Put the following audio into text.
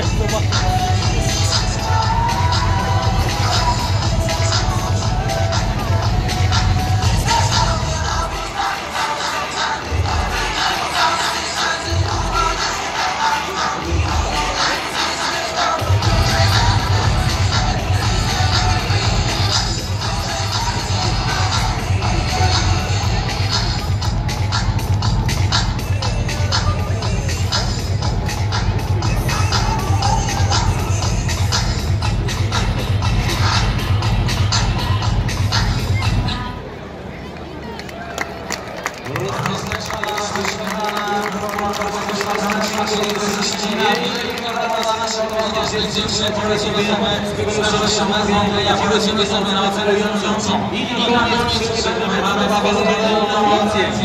谢，走吧。Polecimy sobie na ocelującą i nie mamy przyszłego, mamy babę z